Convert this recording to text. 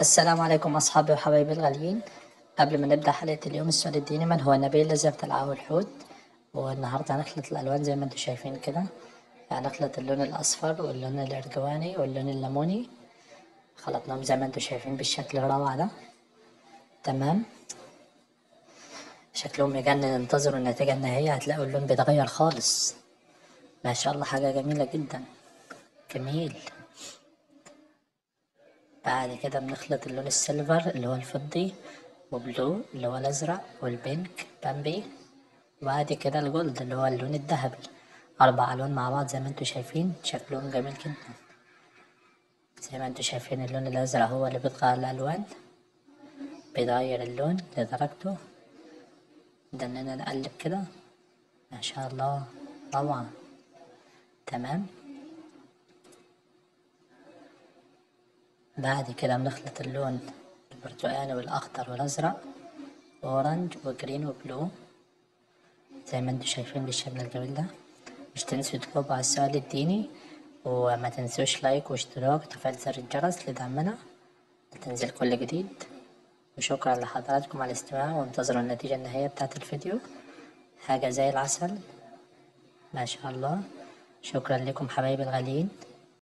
السلام عليكم أصحابي وحبايبي الغاليين. قبل ما نبدأ حلقة اليوم السؤال الديني من هو النبي الذي ابتلعه الحوت والنهاردة هنخلط الألوان زي ما أنتم شايفين كده. هنخلط اللون الأصفر واللون الأرجواني واللون الليموني. خلطناهم زي ما أنتم شايفين بالشكل الروعة ده. تمام؟ شكلهم يجنن انتظروا النتيجة النهائية هتلاقوا اللون بيتغير خالص. ما شاء الله حاجة جميلة جدا. جميل. بعد كده بنخلط اللون ال silver اللي هو الفضي و blue اللي هو الأزرق وال pink بامبي. وبعد كده ال gold اللي هو اللون الذهبي. أربع ألوان مع بعض زي ما أنتوا شايفين شكلهم جميل جدا. زي ما أنتوا شايفين اللون الأزرق هو اللي بيتغير الألوان. بيغير اللون لدرجته. ده اننا نقلب كده. ما شاء الله. روعة. تمام؟ بعد كده بنخلط اللون البرتقالي والأخضر والأزرق وأورنج وجرين وبلو. زي ما أنتوا شايفين بالشكل الجميل ده. مش تنسوا تجاوبوا على السؤال الديني وما تنسوش لايك واشتراك وتفعيل زر الجرس لدعمنا. لتنزيل كل جديد. وشكرا لحضراتكم على الاستماع وانتظروا النتيجة النهائية بتاعت الفيديو. حاجة زي العسل. ما شاء الله. شكرا لكم حبايبي الغاليين.